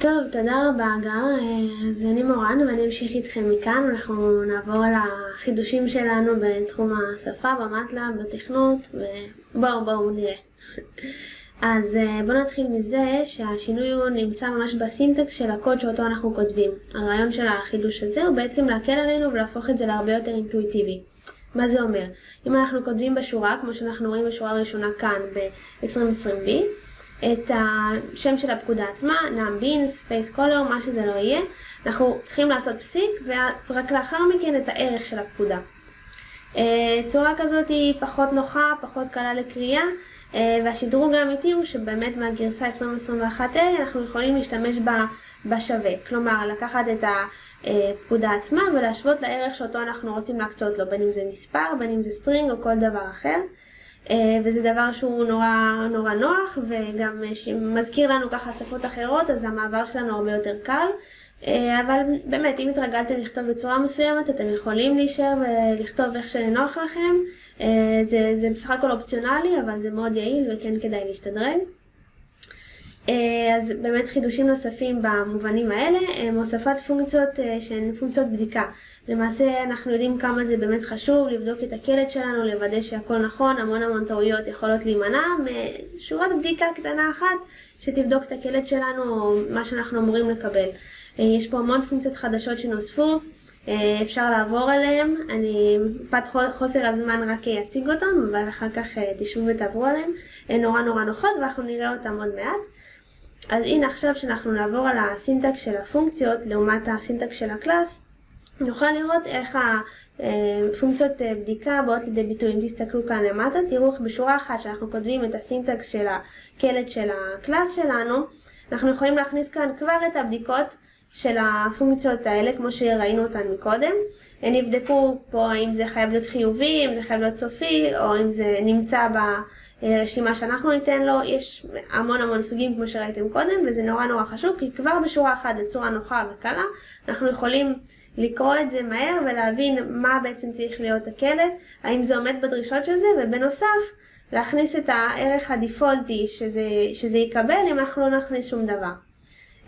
טוב, תודה רבה אגר. אז אני מורן ואני אמשיך איתכם מכאן. אנחנו נעבור על החידושים שלנו בתחום השפה, במטלה, בתכנות, ובואו בואו נראה. אז בואו נתחיל מזה שהשינוי הוא נמצא ממש בסינטקס של הקוד שאותו אנחנו כותבים. הרעיון של החידוש הזה הוא בעצם להקל עלינו ולהפוך את זה להרבה יותר אינטואיטיבי. מה זה אומר? אם אנחנו כותבים בשורה, כמו שאנחנו רואים בשורה הראשונה כאן ב-2020B, את השם של הפקודה עצמה, NumBins, FaceColor, מה שזה לא יהיה, אנחנו צריכים לעשות פסיק, ורק לאחר מכן את הערך של הפקודה. אה, צורה כזאת היא פחות נוחה, פחות קלה לקריאה, אה, והשדרוג האמיתי הוא שבאמת מהגרסה 2021A אנחנו יכולים להשתמש בה בשווה. כלומר, לקחת את הפקודה עצמה ולהשוות לערך שאותו אנחנו רוצים להקצות לו, בין אם זה מספר, בין אם זה string או כל דבר אחר. אה, וזה דבר שהוא נורא, נורא נוח וגם מזכיר לנו ככה שפות אחרות אז המעבר שלנו הרבה יותר קל. אה, אבל באמת אם התרגלתם לכתוב בצורה מסוימת אתם יכולים להישאר ולכתוב איך שנוח לכם. אה, זה, זה בסך הכל אופציונלי אבל זה מאוד יעיל וכן כדאי להשתדרג אז באמת חידושים נוספים במובנים האלה הם הוספת פונקציות שהן פונקציות בדיקה למעשה אנחנו יודעים כמה זה באמת חשוב לבדוק את הקלט שלנו, לוודא שהכל נכון, המון המון טעויות יכולות להימנע משורת בדיקה קטנה אחת שתבדוק את הקלט שלנו או מה שאנחנו אמורים לקבל. אה, יש פה המון פונקציות חדשות שנוספו, אה, אפשר לעבור עליהן, אני מפאת חוסר הזמן רק אציג אותן, אבל אחר כך אה, תשבו ותעברו עליהן, הן נורא נורא נוחות ואנחנו נראה אותן עוד מעט. אז הנה עכשיו שאנחנו נעבור על ה syntax של הפונקציות לעומת ה syntax של ה class, נוכל לראות איך הפונקציות אה, בדיקה באות לידי ביטוי. אם תסתכלו כאן למטה, תראו איך בשורה אחת שאנחנו כותבים את ה syntax של הקלט של ה class שלנו, אנחנו יכולים להכניס כאן כבר את הבדיקות של הפונקציות האלה, כמו שראינו אותן מקודם. הן יבדקו פה האם זה חייב להיות חיובי, אם זה חייב להיות סופי, או אם זה נמצא ברשימה שאנחנו ניתן לו. יש המון המון סוגים כמו שראיתם קודם, וזה נורא נורא חשוב, כי כבר בשורה אחת בצורה נוחה וקלה, אנחנו יכולים לקרוא את זה מהר ולהבין מה בעצם צריך להיות הקלט, האם זה עומד בדרישות של זה, ובנוסף להכניס את הערך הדיפולטי שזה, שזה יקבל אם אנחנו לא נכניס שום דבר.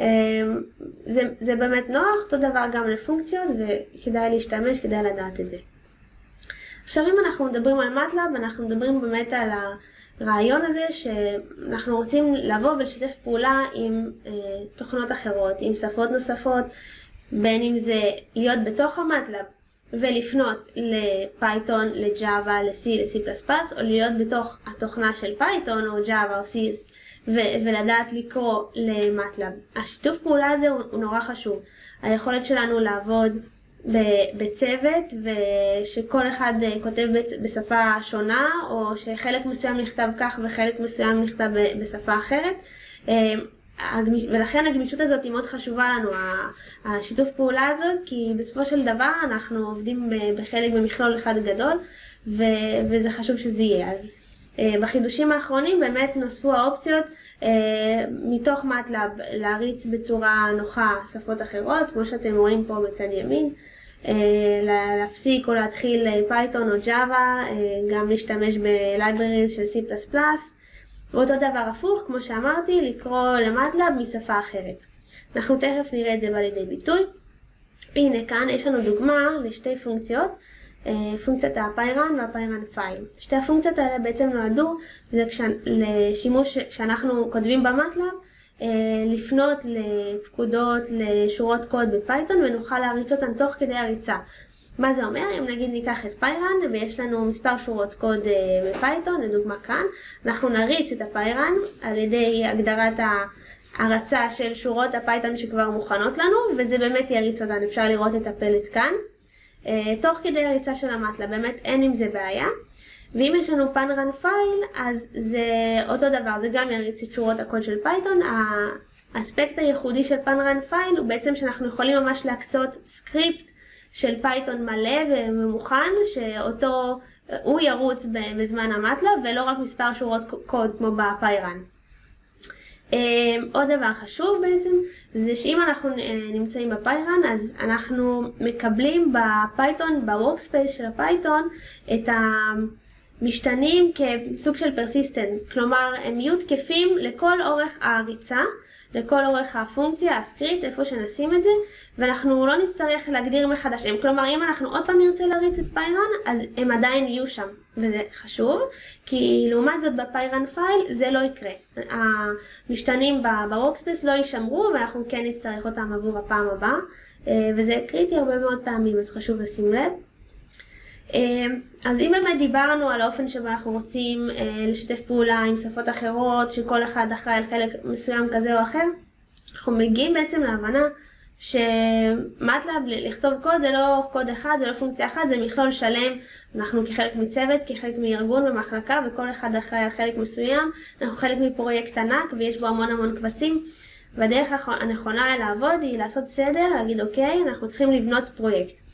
אמ, זה, זה באמת נוח, אותו דבר גם לפונקציות וכדאי להשתמש, כדאי לדעת את זה. עכשיו אם אנחנו מדברים על מטלאב, אנחנו מדברים באמת על הרעיון הזה שאנחנו רוצים לבוא ולשתף פעולה עם אה, תוכנות אחרות, עם שפות נוספות, בין אם זה להיות בתוך המטלב ולפנות ל Python, ל Java, ל-C, ל-C++, או להיות בתוך התוכנה של Python או Java או C ו- ולדעת לקרוא ל MATLAB. השיתוף פעולה הזה הוא, הוא נורא חשוב. היכולת שלנו לעבוד בצוות ושכל אחד כותב בשפה שונה או שחלק מסוים נכתב כך וחלק מסוים נכתב בשפה אחרת. אה, ולכן הגמישות הזאת היא מאוד חשובה לנו, השיתוף פעולה הזאת, כי בסופו של דבר אנחנו עובדים בחלק במכלול אחד גדול, וזה חשוב שזה יהיה. אז אה, בחידושים האחרונים באמת נוספו האופציות אה, מתוך MATLAB להריץ בצורה נוחה שפות אחרות, כמו שאתם רואים פה בצד ימין. אה, להפסיק או להתחיל Python או Java, גם להשתמש ב-libraries של C++, ואותו דבר הפוך, כמו שאמרתי, לקרוא ל MATLAB משפה אחרת. אנחנו תכף נראה את זה בא לידי ביטוי. הנה כאן יש לנו דוגמה לשתי פונקציות, אה, פונקציית ה pyrun וה pyrunfile. שתי הפונקציות האלה בעצם נועדו. לשימוש כשאנחנו כותבים ב MATLAB, אה, לפנות לפקודות, לשורות קוד ב Python ונוכל להריץ אותן תוך כדי הריצה. מה זה אומר? אם נגיד ניקח את pyrun ויש לנו מספר שורות קוד אה, ב Python, לדוגמה כאן, אנחנו נריץ את ה pyrun על ידי הגדרת ההרצה של שורות ה Python שכבר מוכנות לנו, וזה באמת יריץ אותן, אפשר לראות את הפלט כאן. אה, תוך כדי הריצה של ה MATLAB, באמת אין עם זה בעיה. ואם יש לנו pyrunfile, אז זה אותו דבר, זה גם יריץ את שורות הקוד של Python. האספקט הייחודי של pyrunfile הוא בעצם שאנחנו יכולים ממש להקצות סקריפט של Python מלא ומוכן, שאותו הוא ירוץ בזמן ה MATLAB ולא רק מספר שורות קוד כמו ב pyrun. אמ, עוד דבר חשוב בעצם, זה שאם אנחנו אה, נמצאים ב pyrun, אז אנחנו מקבלים ב Python, ב workspace של ה Python, את המשתנים כסוג של persistent, כלומר הם יהיו תקפים לכל אורך הריצה, לכל אורך הפונקציה, הסקריפט, איפה שנשים את זה, ואנחנו לא נצטרך להגדיר מחדש. כלומר, אם אנחנו עוד פעם נרצה להריץ את pyrun, אז הם עדיין יהיו שם, וזה חשוב, כי לעומת זאת ב pyrunfile זה לא יקרה. המשתנים ב workspace לא יישמרו, ואנחנו כן נצטרך אותם עבור הפעם הבאה, אה, וזה קריטי הרבה מאוד פעמים, אז חשוב לשים לב. אמ, אז אם באמת דיברנו על האופן שבו אנחנו רוצים אה, לשתף פעולה עם שפות אחרות, שכל אחד אחראי על חלק מסוים כזה או אחר, אנחנו מגיעים בעצם להבנה ש MATLAB, לכתוב קוד זה לא קוד אחד, זה לא פונקציה אחת, זה מכלול שלם, אנחנו כחלק מצוות, כחלק מארגון ומחלקה, וכל אחד אחראי על חלק מסוים, אנחנו חלק מפרויקט ענק ויש בו המון המון קבצים, והדרך הנכונה לעבוד היא לעשות סדר, להגיד אוקיי, אנחנו צריכים לבנות פרויקט.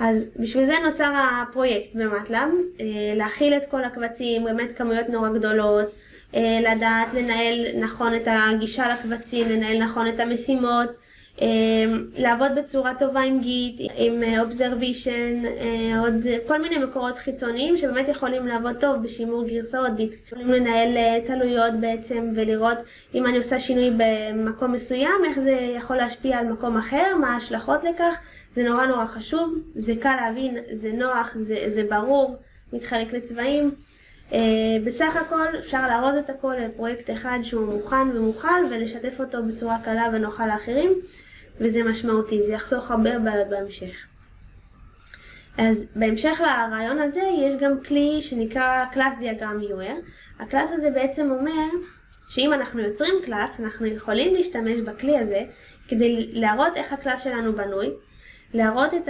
אז בשביל זה נוצר הפרויקט במטלב, אה, להכיל את כל הקבצים, באמת כמויות נורא גדולות, אה, לדעת לנהל נכון את הגישה לקבצים, לנהל נכון את המשימות, אה, לעבוד בצורה טובה עם גיט, עם אובזרבישן, עוד כל מיני מקורות חיצוניים שבאמת יכולים לעבוד טוב בשימור גרסאות, יכולים לנהל תלויות בעצם ולראות אם אני עושה שינוי במקום מסוים, איך זה יכול להשפיע על מקום אחר, מה ההשלכות לכך. זה נורא נורא חשוב, זה קל להבין, זה נוח, זה, זה ברור, מתחלק לצבעים. Uh, בסך הכל אפשר לארוז את הכל לפרויקט אחד שהוא מוכן ומוכל ולשתף אותו בצורה קלה ונוחה לאחרים וזה משמעותי, זה יחסוך הרבה בהמשך. אז בהמשך לרעיון הזה יש גם כלי שנקרא Class Diagram Viewer. ה class הזה בעצם אומר שאם אנחנו יוצרים class אנחנו יכולים להשתמש בכלי הזה כדי להראות איך ה class שלנו בנוי להראות את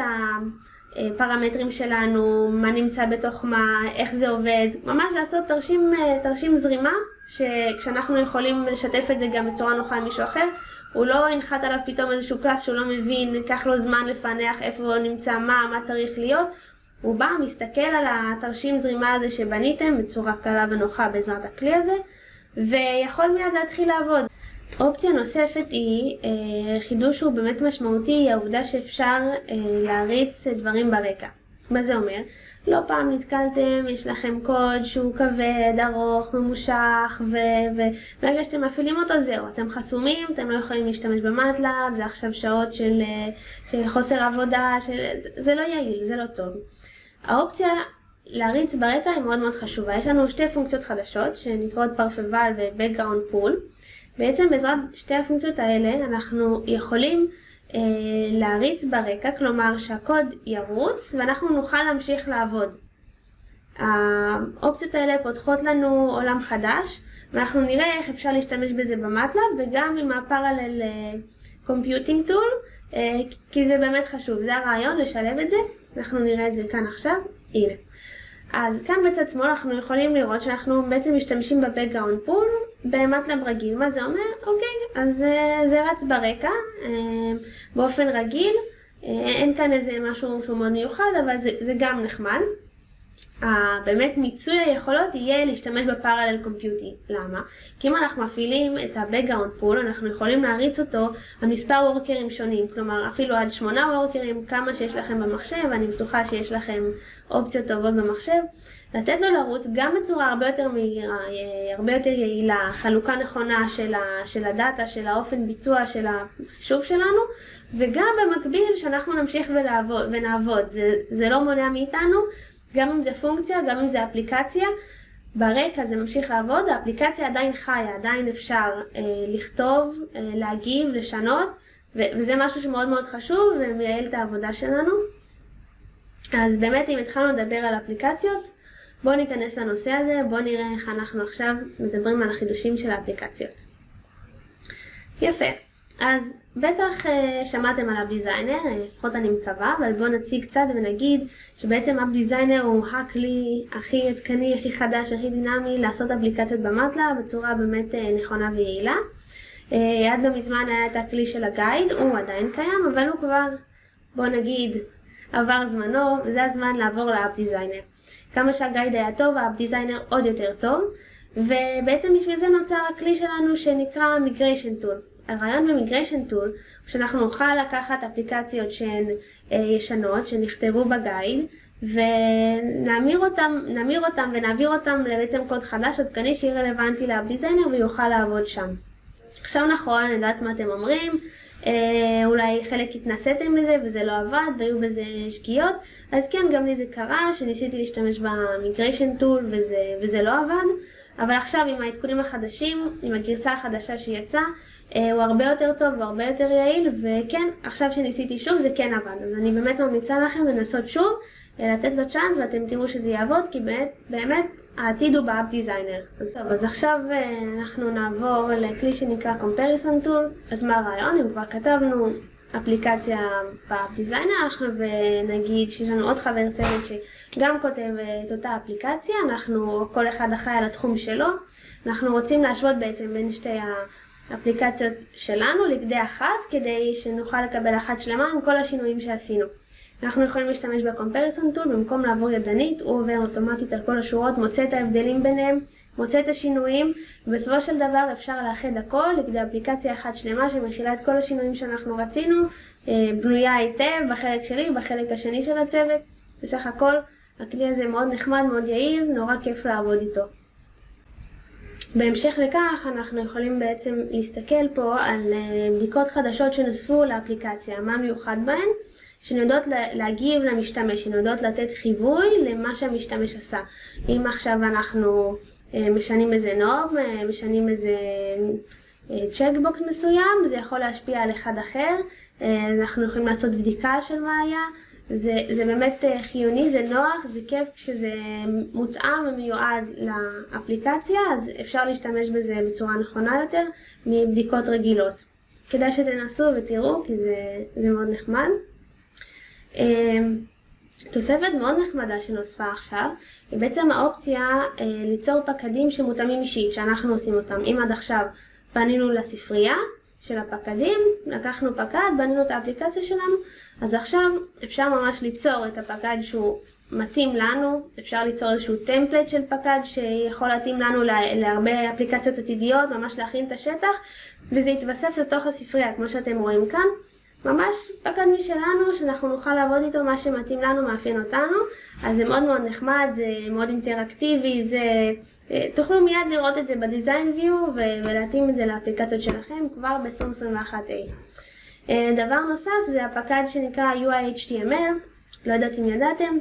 הפרמטרים שלנו, מה נמצא בתוך מה, איך זה עובד, ממש לעשות תרשים, תרשים זרימה, שכשאנחנו יכולים לשתף את זה גם בצורה נוחה עם מישהו אחר, הוא לא ינחת עליו פתאום איזשהו קלאס שהוא לא מבין, ייקח לו זמן לפענח איפה הוא נמצא, מה, מה צריך להיות. הוא בא, מסתכל על התרשים זרימה הזה שבניתם בצורה קלה ונוחה בעזרת הכלי הזה, ויכול מיד להתחיל לעבוד. אופציה נוספת היא, אה, חידוש שהוא באמת משמעותי, היא העובדה שאפשר אה, להריץ דברים ברקע. מה זה אומר? לא פעם נתקלתם, יש לכם קוד שהוא כבד, ארוך, ממושך, וברגע שאתם מפעילים אותו זהו, אתם חסומים, אתם לא יכולים להשתמש במטלאב, זה עכשיו שעות של, אה, של חוסר עבודה, של... זה, זה לא יעיל, זה לא טוב. האופציה להריץ ברקע היא מאוד מאוד חשובה. יש לנו שתי פונקציות חדשות שנקראות פרפבל ו-Background Pool. בעצם בעזרת שתי הפונקציות האלה אנחנו יכולים אה, להריץ ברקע, כלומר שהקוד ירוץ ואנחנו נוכל להמשיך לעבוד. האופציות האלה פותחות לנו עולם חדש ואנחנו נראה איך אפשר להשתמש בזה במטלאב וגם עם הפרלל Computing Tool כי זה באמת חשוב, זה הרעיון לשלב את זה, אנחנו נראה את זה כאן עכשיו, הנה. אז כאן בצד שמאל אנחנו יכולים לראות שאנחנו בעצם משתמשים ב-Background Pool ב-MATLAB רגיל. מה זה אומר? אוקיי, אז אה, זה רץ ברקע אה, באופן רגיל. אה, אין כאן איזה משהו שהוא מאוד מיוחד, אבל זה, זה גם נחמד. באמת מיצוי היכולות יהיה להשתמש ב-Parallel Computing. למה? כי אם אנחנו מפעילים את ה-Background Pool, אנחנו יכולים להריץ אותו על מספר וורקרים שונים, כלומר אפילו עד שמונה וורקרים, כמה שיש לכם במחשב, אני בטוחה שיש לכם אופציות טובות במחשב, לתת לו לרוץ גם בצורה הרבה יותר מהירה, הרבה יותר יעילה, חלוקה נכונה של, ה, של הדאטה, של האופן ביצוע של החישוב שלנו, וגם במקביל שאנחנו נמשיך ולעבוד, ונעבוד. זה, זה לא מונע מאיתנו גם אם זה פונקציה, גם אם זה אפליקציה, ברקע זה ממשיך לעבוד, האפליקציה עדיין חיה, עדיין אפשר אה, לכתוב, אה, להגיב, לשנות, ו- וזה משהו שמאוד מאוד חשוב ומייעל את העבודה שלנו. אז באמת אם התחלנו לדבר על אפליקציות, בואו ניכנס לנושא הזה, בואו נראה איך אנחנו עכשיו מדברים על החידושים של האפליקציות. יפה, אז בטח אה, שמעתם על App Designer, אה, לפחות אני מקווה, אבל בואו נציג קצת ונגיד שבעצם App Designer הוא הכלי הכי עדכני, הכי חדש, הכי דינמי לעשות אפליקציות ב-MATLAB בצורה באמת אה, נכונה ויעילה. עד לא מזמן היה את הכלי של ה-GUIDE, הוא עדיין קיים, אבל הוא כבר, בואו נגיד, עבר זמנו, וזה הזמן לעבור ל-App Designer. כמה שה-GUIDE היה טוב, ה-App Designer עוד יותר טוב, ובעצם בשביל זה נוצר הכלי שלנו שנקרא Migration Tool. הרעיון ב-Migration Tool הוא שאנחנו נוכל לקחת אפליקציות שהן אה, ישנות, שנכתבו בגייד, ונמיר אותם, נמיר אותם ונעביר אותם לבעצם קוד חדש עדכני שיהיה רלוונטי לאפ דיזיינר ויוכל לעבוד שם. עכשיו נכון, אני יודעת מה אתם אומרים, אה, אולי חלק התנסיתם בזה וזה לא עבד והיו בזה שגיאות, אז כן, גם לי זה קרה, שניסיתי להשתמש במיגריישן טול וזה, וזה לא עבד, אבל עכשיו עם העדכונים החדשים, עם הגרסה החדשה שיצאה, אה, הוא הרבה יותר טוב והרבה יותר יעיל, וכן, עכשיו שניסיתי שוב זה כן עבד, אז אני באמת ממליצה לכם לנסות שוב, אה, לתת לו צ'אנס ואתם תראו שזה יעבוד, כי באמת, באמת העתיד הוא ב-App Designer. אז טוב, אז עכשיו אה, אנחנו נעבור לכלי שנקרא Comparison Tool, אז מה הרעיון? אם כבר כתבנו אפליקציה ב-App Designer, אנחנו נגיד שיש לנו עוד חבר צוות שגם כותב את אותה אפליקציה, אנחנו, כל אחד אחראי על התחום שלו, אנחנו רוצים להשוות בעצם בין שתי ה... אפליקציות שלנו לכדי אחת, כדי שנוכל לקבל אחת שלמה עם כל השינויים שעשינו. אנחנו יכולים להשתמש בקומפריסון טול, במקום לעבור ידנית, הוא עובר אוטומטית על כל השורות, מוצא את ההבדלים ביניהם, מוצא את השינויים, ובסופו של דבר אפשר לאחד הכל לכדי אפליקציה אחת שלמה שמכילה את כל השינויים שאנחנו רצינו, אה, בנויה היטב בחלק שלי, בחלק השני של הצוות. בסך הכל הכלי הזה מאוד נחמד, מאוד יעיל, נורא כיף לעבוד איתו. בהמשך לכך אנחנו יכולים בעצם להסתכל פה על אה, בדיקות חדשות שנוספו לאפליקציה, מה מיוחד בהן, שהן יודעות להגיב למשתמש, הן יודעות לתת חיווי למה שהמשתמש עשה. אם עכשיו אנחנו אה, משנים איזה נורם, אה, משנים איזה צ'קבוקס מסוים, זה יכול להשפיע על אחד אחר, אנחנו יכולים לעשות בדיקה של מה היה. זה, זה באמת אה, חיוני, זה נוח, זה כיף כשזה מותאם ומיועד לאפליקציה, אז אפשר להשתמש בזה בצורה נכונה יותר מבדיקות רגילות. כדאי שתנסו ותראו, כי זה, זה מאוד נחמד. אה, תוספת מאוד נחמדה שנוספה עכשיו, היא בעצם האופציה אה, ליצור פקדים שמותאמים אישית, שאנחנו עושים אותם. אם עד עכשיו פנינו לספרייה, של הפקדים, לקחנו פקד, בנינו את האפליקציה שלנו, אז עכשיו אפשר ממש ליצור את הפקד שהוא מתאים לנו, אפשר ליצור איזשהו טמפלט של פקד שיכול להתאים לנו להרבה אפליקציות עתידיות, ממש להכין את השטח, וזה יתווסף לתוך הספרייה, כמו שאתם רואים כאן. ממש פקד משלנו, שאנחנו נוכל לעבוד איתו מה שמתאים לנו, מאפיין אותנו, אז זה מאוד מאוד נחמד, זה מאוד אינטראקטיבי, זה... אה, תוכלו מיד לראות את זה בדיזיין ויו ולהתאים את זה לאפליקציות שלכם כבר ב-2021A. אה, דבר נוסף זה הפקד שנקרא UI-HTML, לא יודעת אם ידעתם,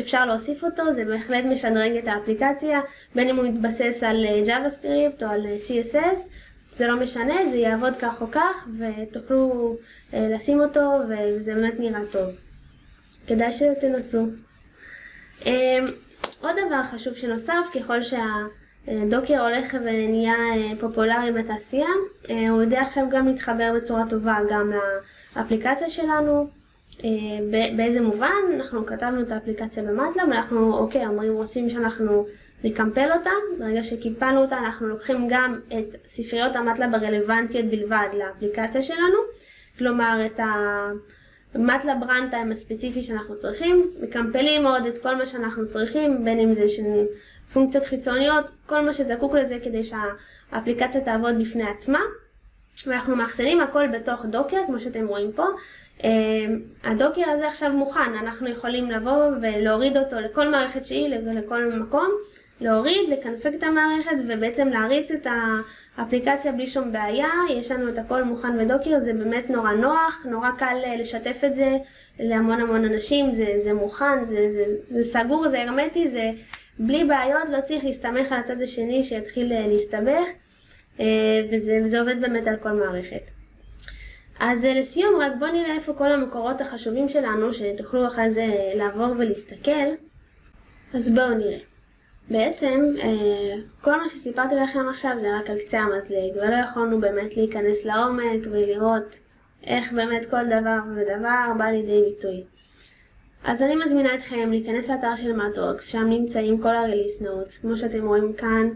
אפשר להוסיף אותו, זה בהחלט משדרג את האפליקציה, בין אם הוא מתבסס על אה, JavaScript או על CSS, זה לא משנה, זה יעבוד כך או כך, ותוכלו אה, לשים אותו, וזה באמת נראה טוב. כדאי שתנסו. אה, עוד דבר חשוב שנוסף, ככל שהדוקר הולך ונהיה אה, פופולרי בתעשייה, אה, הוא יודע עכשיו גם להתחבר בצורה טובה גם לאפליקציה שלנו. באיזה מובן? אנחנו כתבנו את האפליקציה במטלב, אנחנו, אוקיי, אומרים, רוצים שאנחנו נקמפל אותה, ברגע שקיפלנו אותה אנחנו לוקחים גם את ספריות המטלב הרלוונטיות בלבד לאפליקציה שלנו, כלומר את המטלב רנטיים הספציפי שאנחנו צריכים, מקמפלים עוד את כל מה שאנחנו צריכים, בין אם זה של פונקציות חיצוניות, כל מה שזקוק לזה כדי שהאפליקציה תעבוד בפני עצמה, ואנחנו מאחסנים הכל בתוך דוקר, כמו שאתם רואים פה. Uh, הדוקר הזה עכשיו מוכן, אנחנו יכולים לבוא ולהוריד אותו לכל מערכת שהיא, לכל מקום, להוריד, לקנפג את המערכת ובעצם להריץ את האפליקציה בלי שום בעיה, יש לנו את הכל מוכן בדוקר, זה באמת נורא נוח, נורא קל אה, לשתף את זה להמון המון אנשים, זה, זה מוכן, זה, זה, זה סגור, זה הרמטי, זה בלי בעיות, לא צריך להסתמך על הצד השני שיתחיל אה, להסתבך, אה, וזה, וזה עובד באמת על כל מערכת. אז לסיום, רק בואו נראה איפה כל המקורות החשובים שלנו, שתוכלו אחרי זה לעבור ולהסתכל. אז בואו נראה. בעצם אה, כל מה שסיפרתי לכם עכשיו זה רק על קצה המזלג, ולא יכולנו באמת להיכנס לעומק ולראות איך באמת כל דבר ודבר בא לידי ביטוי. אז אני מזמינה אתכם להיכנס לאתר של מטרוקס, שם נמצאים כל ה-release כמו שאתם רואים כאן,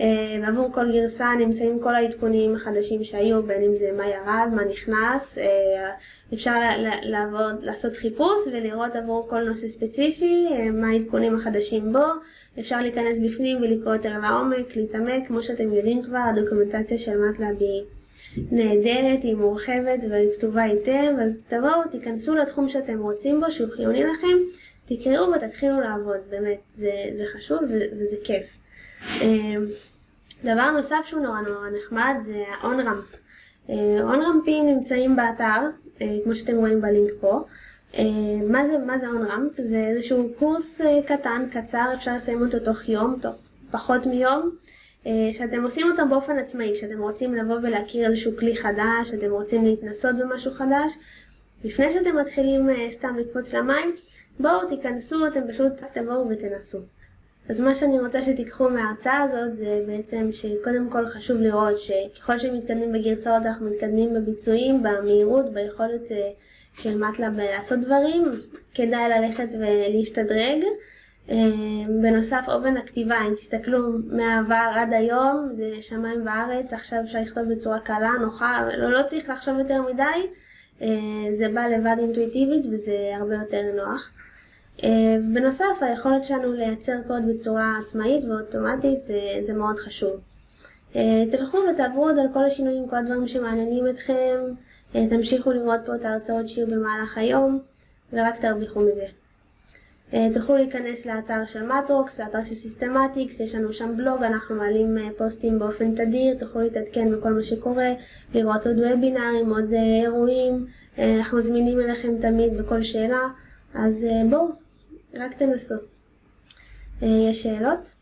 אה, ועבור כל גרסה נמצאים כל העדכונים החדשים שהיו, בין אם זה מה ירד, מה נכנס, אה, אפשר לעבוד, לעשות חיפוש ולראות עבור כל נושא ספציפי, מה העדכונים החדשים בו. אפשר להיכנס בפנים ולקרוא יותר לעומק, להתעמק, כמו שאתם יודעים כבר, הדוקומנטציה של מטלב היא נהדרת, היא מורחבת והיא כתובה היטב, אז תבואו, תיכנסו לתחום שאתם רוצים בו, שהוא חיוני לכם, תקראו ותתחילו לעבוד, באמת, זה, זה חשוב וזה כיף. אמ, דבר נוסף שהוא נורא נורא נחמד זה ה-on-ramp. און-רמפים נמצאים באתר, כמו שאתם רואים בלינק פה. מה זה, מה זה on-ramp? זה איזשהו קורס קטן, קצר, אפשר לסיים אותו תוך יום, תוך פחות מיום. אה, שאתם עושים אותם באופן עצמאי, כשאתם רוצים לבוא ולהכיר איזשהו כלי חדש, שאתם רוצים להתנסות במשהו חדש, לפני שאתם מתחילים אה, סתם לקפוץ למים, בואו תיכנסו, אתם פשוט תבואו ותנסו. אז מה שאני רוצה שתיקחו מההרצאה הזאת זה בעצם שקודם כל חשוב לראות שככל שמתקדמים בגרסאות אנחנו מתקדמים בביצועים, במהירות, ביכולת אה, של מטלב לעשות דברים, כדאי ללכת ולהשתדרג. אמ, בנוסף אופן הכתיבה, אם תסתכלו מהעבר עד היום, זה שמיים וארץ, עכשיו אפשר לכתוב בצורה קלה, נוחה, לא, לא צריך לחשוב יותר מדי, אה, זה בא לבד אינטואיטיבית וזה הרבה יותר נוח. אה, בנוסף, היכולת שלנו לייצר קוד בצורה עצמאית ואוטומטית זה, זה מאוד חשוב. אה, תלכו ותעברו עוד על כל השינויים, כל הדברים שמעניינים אתכם, תמשיכו לראות פה את ההרצאות שיהיו במהלך היום, ורק תרוויחו מזה. אה, תוכלו להיכנס לאתר של MathWorks, לאתר של סיסטמטיקס, יש לנו שם בלוג, אנחנו מעלים אה, פוסטים באופן תדיר, תוכלו להתעדכן בכל מה שקורה, לראות עוד וובינארים, עוד אה, אירועים, אנחנו מזמינים אליכם תמיד בכל שאלה, אז בואו, רק תנסו. יש שאלות?